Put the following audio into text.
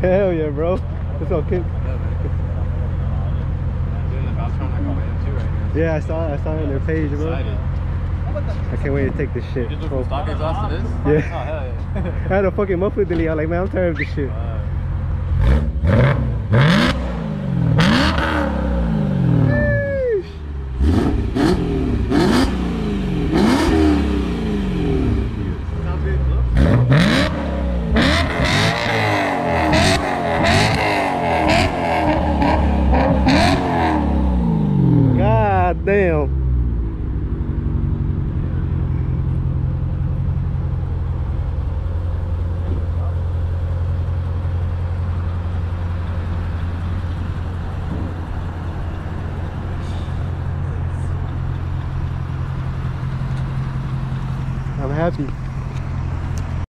Hell yeah, bro. It's okay. Yeah, man. Doing the voucher on like all the way up too. Yeah, I saw it. I saw it on their page, bro. I can't wait to take this shit. You just Oh, do stock exhaust to this? Yeah. Oh, hell yeah. I had a fucking muffler delete. I'm like, man, I'm tired of this shit. God damn. I'm happy.